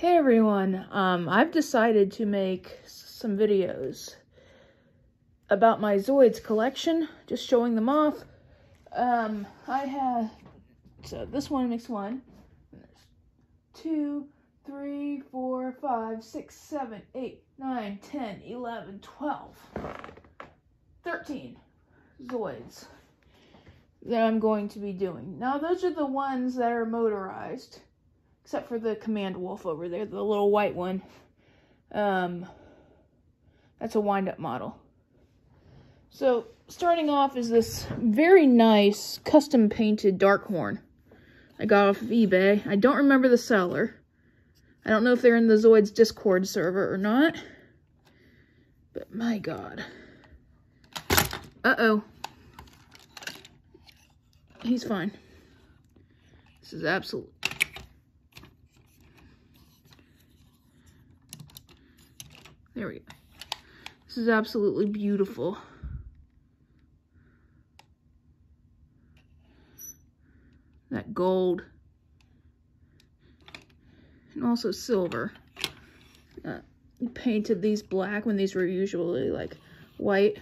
Hey everyone, um, I've decided to make some videos about my Zoids collection, just showing them off. Um, I have, so this one makes one, two, three, four, five, six, seven, eight, nine, ten, eleven, twelve, thirteen Zoids that I'm going to be doing. Now those are the ones that are motorized except for the command wolf over there, the little white one. Um, that's a wind-up model. So, starting off is this very nice custom painted dark horn I got off of eBay. I don't remember the seller. I don't know if they're in the Zoids Discord server or not. But my god. Uh-oh. He's fine. This is absolute There we go. This is absolutely beautiful. That gold. And also silver. Uh, painted these black when these were usually like white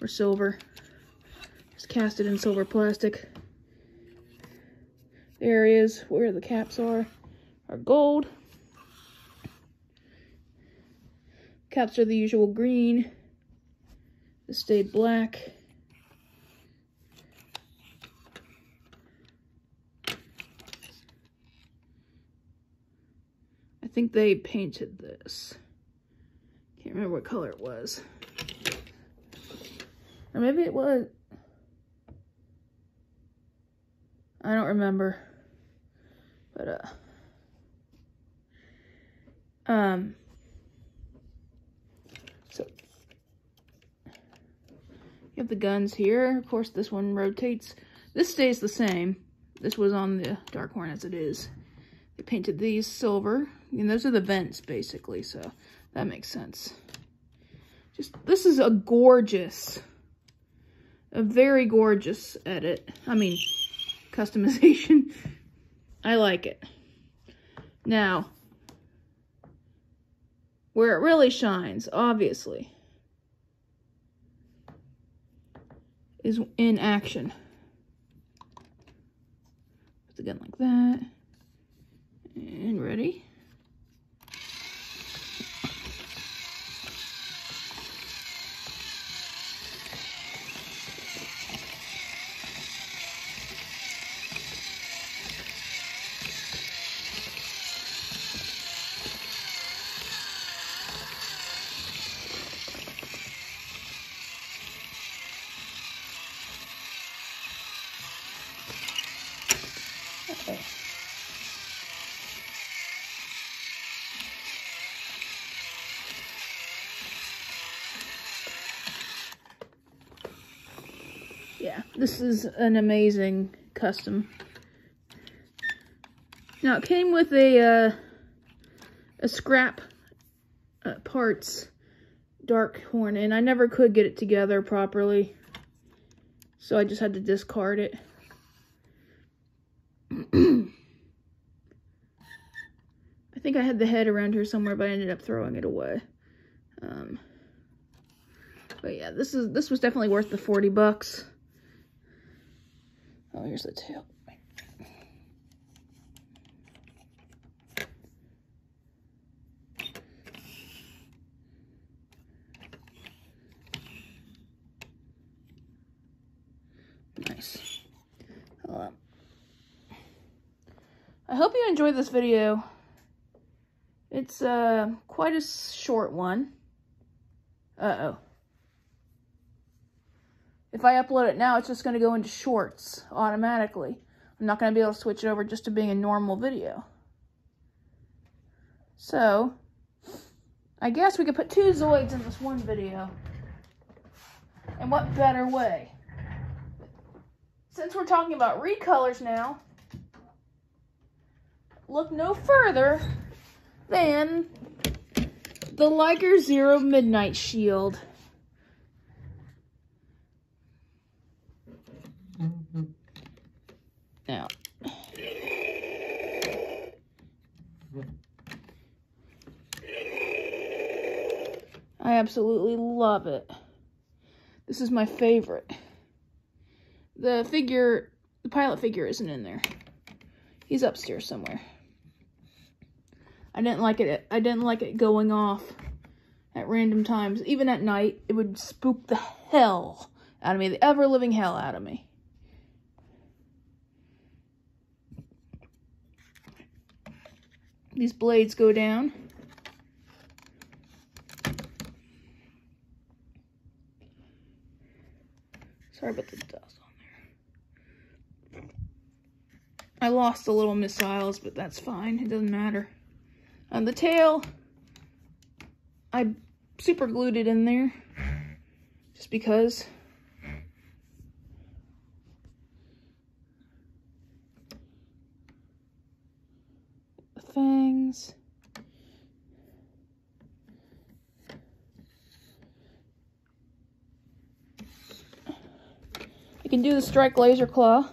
or silver. Just cast it in silver plastic. The areas where the caps are are gold. Caps are the usual green. This stayed black. I think they painted this. Can't remember what color it was. Or maybe it was... I don't remember. But, uh... Um... You have the guns here. Of course, this one rotates. This stays the same. This was on the Dark Horn as it is. They painted these silver. And those are the vents, basically, so that makes sense. Just, this is a gorgeous, a very gorgeous edit. I mean, customization. I like it. Now, where it really shines, obviously, is in action. Put the gun like that. And ready. Yeah, this is an amazing custom. Now, it came with a, uh, a scrap uh, parts dark horn, and I never could get it together properly. So I just had to discard it. I think I had the head around here somewhere, but I ended up throwing it away. Um, but yeah, this is this was definitely worth the 40 bucks. Oh, here's the tail. Nice. I hope you enjoyed this video. It's uh, quite a short one. Uh-oh. If I upload it now, it's just going to go into shorts automatically. I'm not going to be able to switch it over just to being a normal video. So, I guess we could put two Zoids in this one video. And what better way? Since we're talking about recolors now, look no further than the Liger Zero Midnight Shield. Now. I absolutely love it. This is my favorite. The figure, the pilot figure isn't in there. He's upstairs somewhere. I didn't like it. I didn't like it going off at random times. Even at night, it would spook the hell out of me, the ever-living hell out of me. These blades go down. Sorry about the dust on there. I lost the little missiles, but that's fine. It doesn't matter. On the tail, I super glued it in there just because. The fangs. You can do the strike laser claw.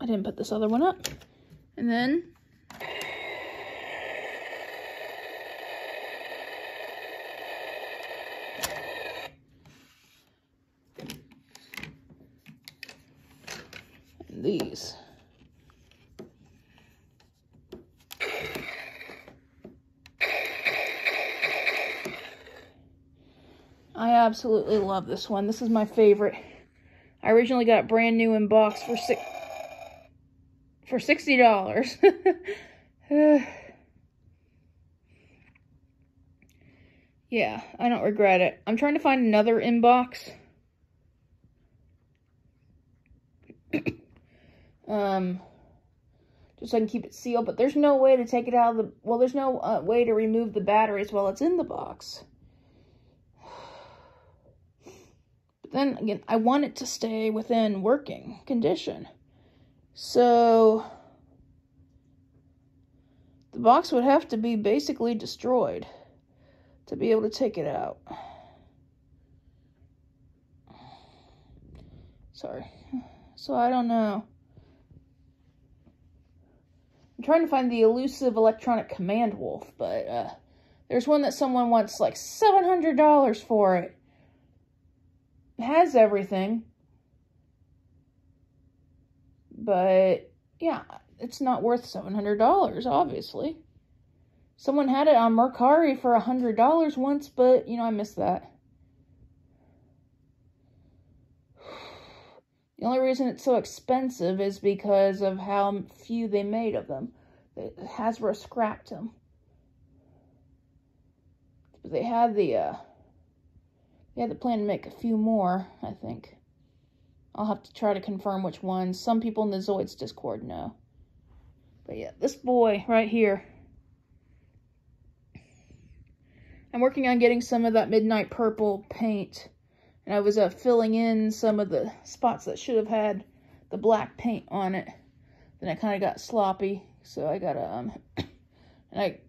I didn't put this other one up. And then these. I absolutely love this one. This is my favorite. I originally got brand new in box for six for sixty dollars. yeah, I don't regret it. I'm trying to find another inbox. um, just so I can keep it sealed. But there's no way to take it out of the, well, there's no uh, way to remove the batteries while it's in the box. But then again, I want it to stay within working condition. So, the box would have to be basically destroyed to be able to take it out. Sorry. So I don't know. I'm trying to find the elusive electronic command wolf, but uh, there's one that someone wants like $700 for it. It has everything. But, yeah, it's not worth $700, obviously. Someone had it on Mercari for $100 once, but, you know, I missed that. The only reason it's so expensive is because of how few they made of them. Hasbro scrapped them. But they had the, uh, they had the plan to make a few more, I think. I'll have to try to confirm which ones. Some people in the Zoids Discord know. But yeah, this boy right here. I'm working on getting some of that Midnight Purple paint and I was uh, filling in some of the spots that should have had the black paint on it. Then it kind of got sloppy, so I got a, um, and I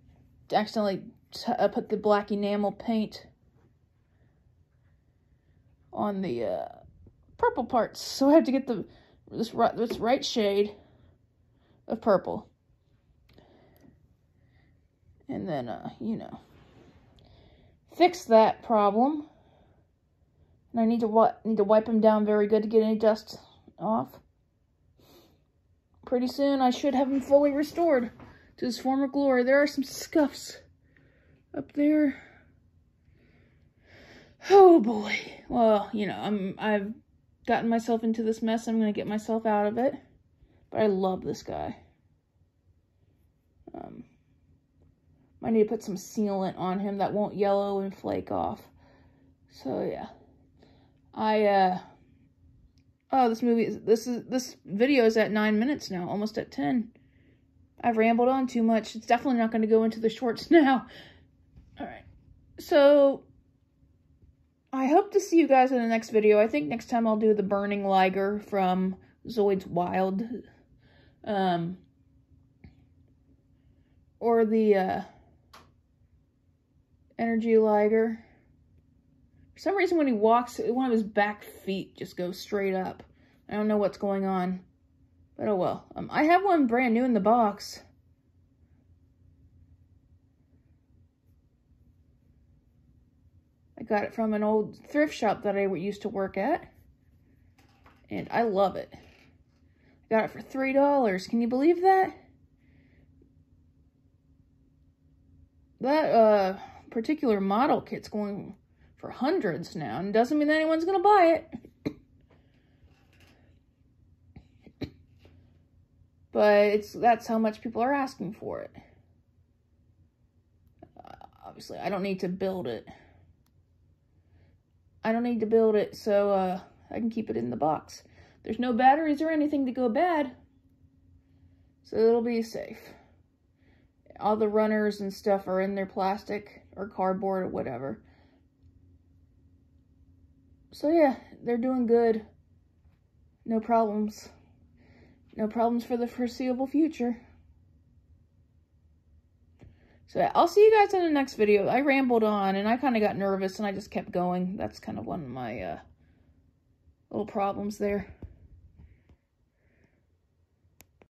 accidentally uh, put the black enamel paint on the uh, purple parts. So I have to get the this right, this right shade of purple. And then, uh, you know, fix that problem. And I need to need to wipe them down very good to get any dust off. Pretty soon I should have them fully restored to his former glory. There are some scuffs up there. Oh boy. Well, you know, I'm I've gotten myself into this mess. I'm going to get myself out of it. But I love this guy. Um, I need to put some sealant on him that won't yellow and flake off. So yeah. I, uh, oh, this movie, is, this is, this video is at nine minutes now, almost at 10. I've rambled on too much. It's definitely not going to go into the shorts now. All right. So, I hope to see you guys in the next video. I think next time I'll do the Burning Liger from Zoids Wild. Um, or the, uh, Energy Liger. For some reason when he walks, one of his back feet just goes straight up. I don't know what's going on. But oh well. Um, I have one brand new in the box. I got it from an old thrift shop that I used to work at. And I love it. I got it for $3. Can you believe that? That uh, particular model kit's going for hundreds now. And doesn't mean that anyone's going to buy it. but it's that's how much people are asking for it. Uh, obviously, I don't need to build it. I don't need to build it, so uh, I can keep it in the box. There's no batteries or anything to go bad, so it'll be safe. All the runners and stuff are in their plastic or cardboard or whatever. So yeah, they're doing good. No problems. No problems for the foreseeable future. So I'll see you guys in the next video. I rambled on and I kind of got nervous and I just kept going. That's kind of one of my uh, little problems there.